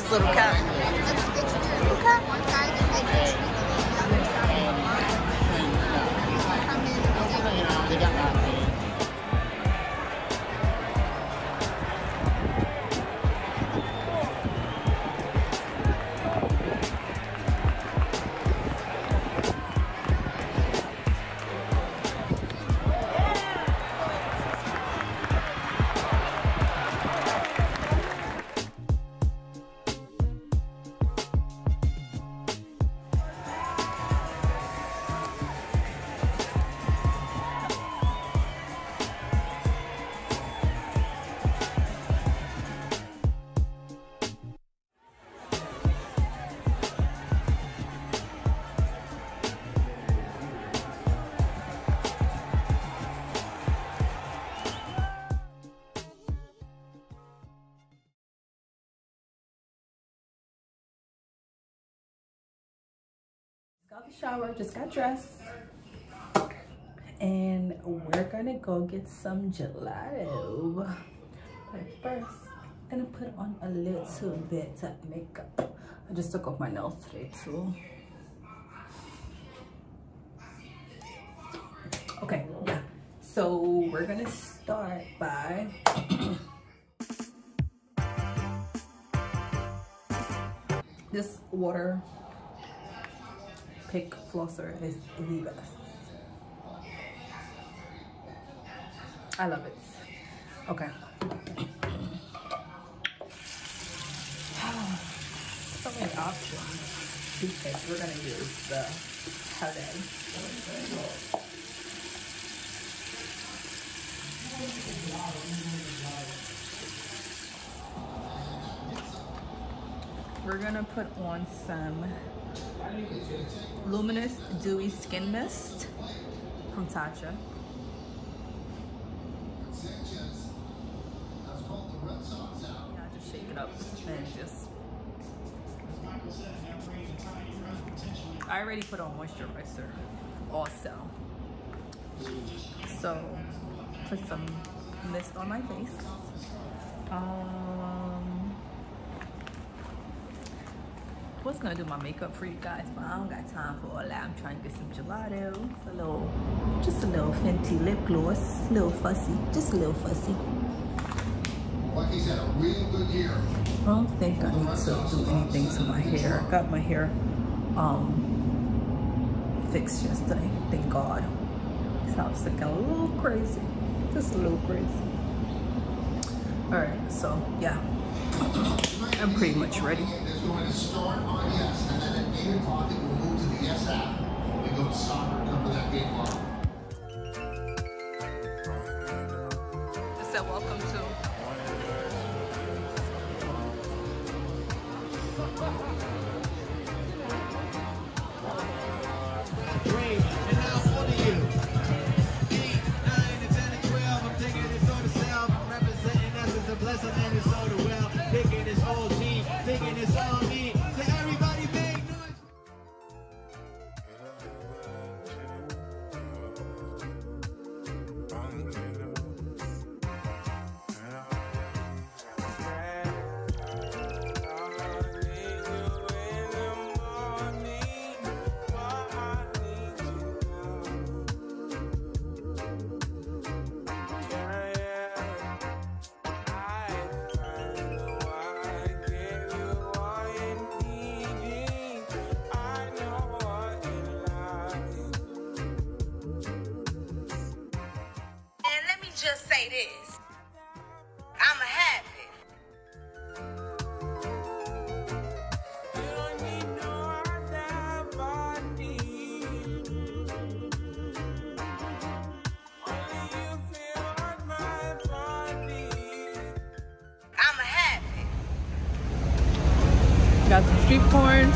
his little cat. Got the shower, just got dressed. And we're gonna go get some gelato. But first, I'm gonna put on a little bit of makeup. I just took off my nails today too. Okay, yeah. So we're gonna start by this water pick flosser is the best. I love it. Okay. so many options. Toothpaste. We're gonna use the Holiday. We're gonna put on some Luminous Dewy Skin Mist from Tatcha. Yeah, just shake it up and just. I already put on moisturizer also. So, put some mist on my face. Um, was gonna do my makeup for you guys, but I don't got time for all that. I'm trying to get some gelato. It's a little, just a little Fenty lip gloss. A little fussy, just a little fussy. A real good year. I don't think I need to do anything to my hair. I got my hair um, fixed yesterday, thank God. So I was looking a little crazy, just a little crazy. All right, so yeah, I'm pretty much ready. Is going to start on just say this. I'm a happy. I'm a happy. Got some street corn,